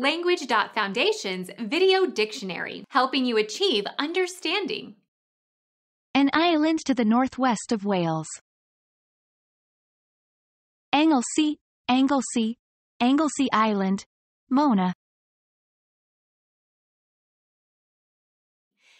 Language.Foundation's Video Dictionary, helping you achieve understanding. An island to the northwest of Wales. Anglesey, Anglesey, Anglesey Island, Mona.